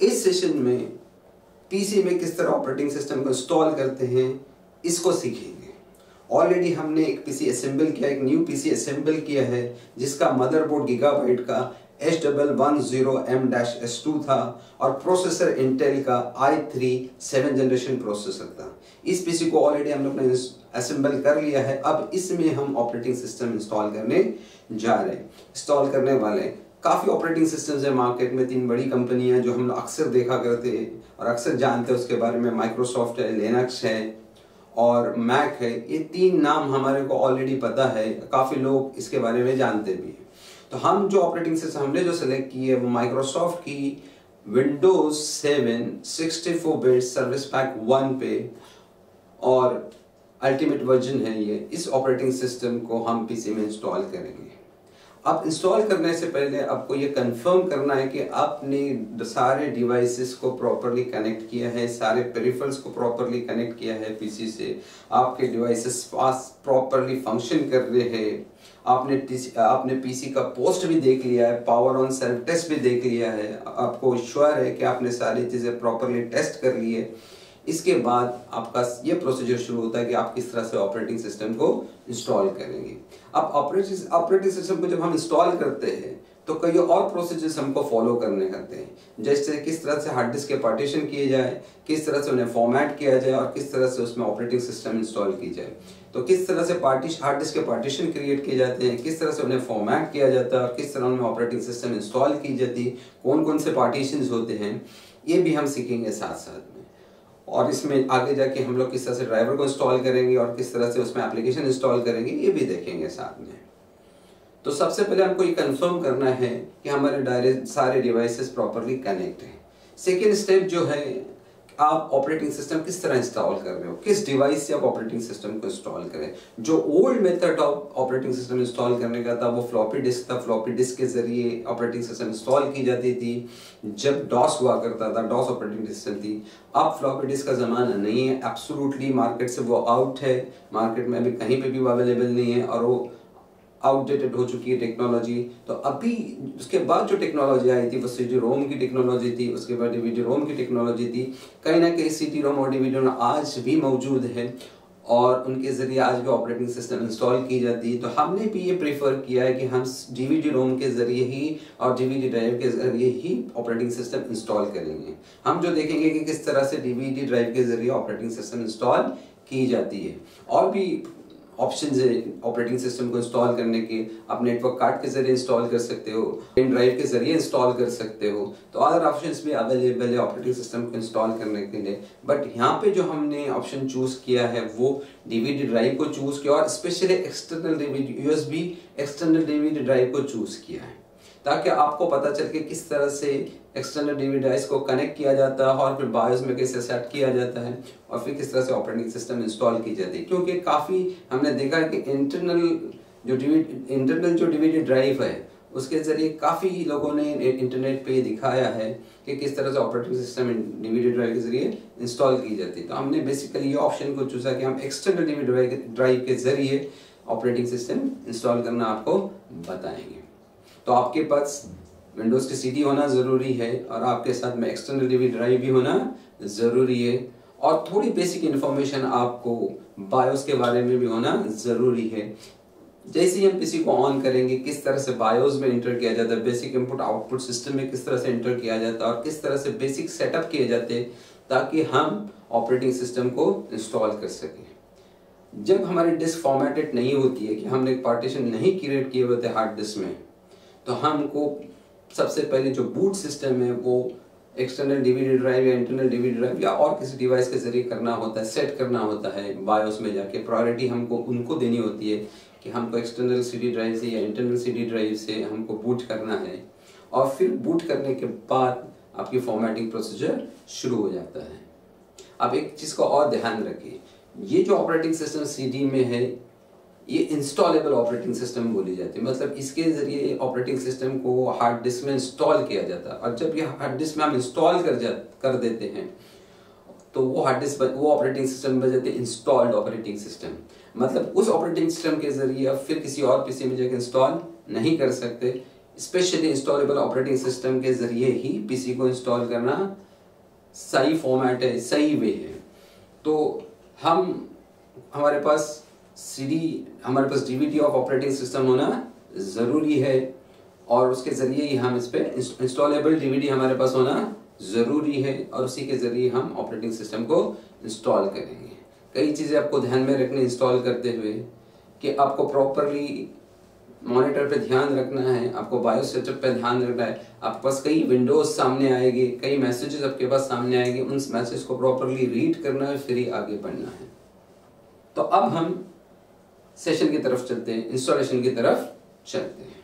इस सेशन में पीसी में किस तरह ऑपरेटिंग सिस्टम को इंस्टॉल करते हैं, इसको सीखेंगे। ऑलरेडी हमने एक पीसी असेंबल किया, एक न्यू पीसी असेंबल किया है, जिसका मदरबोर्ड गीगाबाइट का H double one zero M dash S two था और प्रोसेसर इंटेल का I three seven generation processor था। इस पीसी को ऑलरेडी हम लोग ने असेंबल कर लिया है। अब इसमें हम ऑपरेटिंग सिस्टम इंस्टॉल करने जा रहे हैं। इंस्टॉल करने वाले हैं काफ़ी ऑपरेटिंग सिस्टम्स है मार्केट में, तीन बड़ी कंपनियाँ जो हम अक्सर देखा करते हैं और अक्सर जानते हैं उसके बारे में। माइक्रोसॉफ्ट है लेनक्स है और मैक है। ये तीन नाम हमारे को ऑलरेडी पता है। काफ़ी लोग इसके बारे में जानते भी हैं। तो हम जो ऑपरेटिंग सिस्टम हमने जो सेलेक्ट की है वो माइक्रोसॉफ्ट की Windows seven sixty four bit service pack one पे और अल्टीमेट वर्जन है ये। इस ऑपरेटिंग सिस्टम को हम पीसी में इंस्टॉल करेंगे। अब इंस्टॉल करने से पहले आपको ये कंफर्म करना है कि आपने सारे डिवाइसेस को प्रॉपरली कनेक्ट किया है, सारे पेरिफल्स को प्रॉपरली कनेक्ट किया है पीसी से। आपके डिवाइसेस पास प्रॉपरली फ़ंक्शन कर रहे हैं। आपने आपने पीसी का पोस्ट भी देख लिया है पावर ऑन सेल्फ टेस्ट भी देख लिया है। आपको श्योर है कि आपने सारी चीज़ें प्रॉपरली टेस्ट कर ली है। इसके बाद आपका ये प्रोसीजर शुरू होता है कि आप किस तरह से ऑपरेटिंग सिस्टम को इंस्टॉल करेंगे। अब ऑपरेटिंग ऑपरेटिंग सिस्टम को जब हम इंस्टॉल करते हैं तो कई और प्रोसीजर्स हमको फॉलो करने करते हैं। जैसे किस तरह से हार्ड डिस्क के पार्टीशन किए जाए, किस तरह से उन्हें फॉर्मेट किया जाए और किस तरह से उसमें ऑपरेटिंग सिस्टम इंस्टॉल की जाए। तो किस तरह से पार्टीश हार्ड डिस्क के पार्टीशन क्रिएट किए जाते हैं, किस तरह से उन्हें फॉर्मेट किया जाता है और किस तरह उनमें ऑपरेटिंग सिस्टम इंस्टॉल की जाती कौन कौन से पार्टीशन होते हैं, ये भी हम सीखेंगे साथ साथ में। और इसमें आगे जाके हम लोग किस तरह से ड्राइवर को इंस्टॉल करेंगे और किस तरह से उसमें एप्लीकेशन इंस्टॉल करेंगे, ये भी देखेंगे साथ में। तो सबसे पहले हमको ये कंफर्म करना है कि हमारे सारे डिवाइसेस प्रॉपरली कनेक्ट हैं। सेकेंड स्टेप जो है आप ऑपरेटिंग सिस्टम किस तरह इंस्टॉल कर रहे हो? किस डिवाइस से आप ऑपरेटिंग सिस्टम को इंस्टॉल करें? जो old method of operating system install करने का था, वो फ्लॉपी डिस्क था। फ्लॉपी डिस्क के ज़रिए ऑपरेटिंग सिस्टम इंस्टॉल की जाती थी। जब डॉस हुआ करता था डॉस ऑपरेटिंग सिस्टम थी। अब फ्लॉपी डिस्क का ज़माना नहीं है। एब्सोल्युटली मार्केट से वो आउट है। मार्केट में अभी कहीं पर भी अवेलेबल नहीं है और वो आउटडेटेड हो चुकी है टेक्नोलॉजी तो अभी उसके बाद जो टेक्नोलॉजी आई थी, वो सी डी रोम की टेक्नोलॉजी थी, उसके बाद डीवीडी रोम की टेक्नोलॉजी थी। कहीं ना कहीं सी रोम और डीवीडी रोम आज भी मौजूद है और उनके ज़रिए आज भी ऑपरेटिंग सिस्टम इंस्टॉल की जाती है। तो हमने भी ये प्रेफर किया है कि हम डीवीडी रोम के ज़रिए ही और डीवीडी ड्राइव के ज़रिए ही ऑपरेटिंग सिस्टम इंस्टॉल करेंगे। हम जो देखेंगे कि किस तरह से डीवीडी ड्राइव के ज़रिए ऑपरेटिंग सिस्टम इंस्टॉल की जाती है। और भी ऑप्शन है ऑपरेटिंग सिस्टम को इंस्टॉल करने के। आप नेटवर्क कार्ड के ज़रिए इंस्टॉल कर सकते हो पेन ड्राइव के ज़रिए इंस्टॉल कर सकते हो। तो अदर ऑप्शन भी अवेलेबल है ऑपरेटिंग सिस्टम को इंस्टॉल करने के लिए। बट यहाँ पे जो हमने ऑप्शन चूज़ किया है, वो डीवीडी ड्राइव को चूज़ किया और specially external DVD USB external DVD drive को चूज़ किया है। ताकि आपको पता चल के किस तरह से एक्सटर्नल डिवाइस को कनेक्ट किया जाता है और फिर बायोस में कैसे सेट किया जाता है और फिर किस तरह से ऑपरेटिंग सिस्टम इंस्टॉल की जाती है। क्योंकि काफ़ी हमने देखा है कि इंटरनल जो इंटरनल जो डीवीडी ड्राइव है, उसके ज़रिए काफ़ी लोगों ने इंटरनेट पे दिखाया है कि किस तरह से ऑपरेटिंग सिस्टम डीवीडी ड्राइव के ज़रिए इंस्टॉल की जाती है। तो हमने बेसिकली ये ऑप्शन को चूज़ा कि हम एक्सटर्नल डीवीडी ड्राइव के ज़रिए ऑपरेटिंग सिस्टम इंस्टॉल करना आपको बताएँगे। तो आपके पास विंडोज़ की सीडी होना ज़रूरी है और आपके साथ में एक्सटर्नल डीवी ड्राइव भी होना ज़रूरी है। और थोड़ी बेसिक इन्फॉर्मेशन आपको बायोस के बारे में भी होना ज़रूरी है। जैसे ही हम किसी को ऑन करेंगे, किस तरह से बायोस में इंटर किया जाता है बेसिक इनपुट आउटपुट सिस्टम में किस तरह से इंटर किया जाता है और किस तरह से बेसिक सेटअप किए जाते ताकि हम ऑपरेटिंग सिस्टम को इंस्टॉल कर सकें। जब हमारी डिस्क फॉर्मेटेड नहीं होती है, कि हमने एक पार्टीशन नहीं क्रिएट किए होते हार्ड डिस्क में तो हमको सबसे पहले जो बूट सिस्टम है, वो एक्सटर्नल डीवीडी ड्राइव या इंटरनल डीवीडी ड्राइव या और किसी डिवाइस के ज़रिए करना होता है सेट करना होता है बायोस में जाके। प्रायोरिटी हमको, उनको देनी होती है कि हमको एक्सटर्नल सीडी ड्राइव से या इंटरनल सीडी ड्राइव से हमको बूट करना है। और फिर बूट करने के बाद आपकी फॉर्मेटिंग प्रोसीजर शुरू हो जाता है। अब एक चीज़ को और ध्यान रखिए। ये जो ऑपरेटिंग सिस्टम सीडी में है ये इंस्टॉलेबल ऑपरेटिंग सिस्टम बोली जाती है। मतलब इसके ज़रिए ऑपरेटिंग सिस्टम को हार्ड डिस्क में इंस्टॉल किया जाता है। और जब ये हार्ड डिस्क में हम इंस्टॉल कर जा, कर देते हैं तो वो हार्ड डिस्क वो ऑपरेटिंग सिस्टम बन जाते हैं इंस्टॉल्ड ऑपरेटिंग सिस्टम मतलब उस ऑपरेटिंग सिस्टम के ज़रिए अब फिर किसी और पीसी में जाकर इंस्टॉल नहीं कर सकते। स्पेशली इंस्टॉलेबल ऑपरेटिंग सिस्टम के ज़रिए ही पीसी को इंस्टॉल करना सही फॉर्मेट है, सही वे है। तो हम, हमारे पास सीडी, हमारे पास डीवीडी ऑफ़ ऑपरेटिंग सिस्टम होना ज़रूरी है और उसके ज़रिए ही हम इस पर इंस्टॉलेबल डीवीडी हमारे पास होना ज़रूरी है और उसी के ज़रिए हम ऑपरेटिंग सिस्टम को इंस्टॉल करेंगे। कई चीज़ें आपको ध्यान में रखनी इंस्टॉल करते हुए कि आपको प्रॉपरली मॉनिटर पे ध्यान रखना है, आपको बायो सेटअप पे ध्यान रखना है, आपके पास कई विंडोज़ सामने आएगी, कई मैसेजेस आपके पास सामने आएँगे, उन मैसेज को प्रॉपरली रीड करना है, फिर ही आगे बढ़ना है। तो अब हम सेशन की तरफ़ चलते हैं इंस्टॉलेशन की तरफ़ चलते हैं।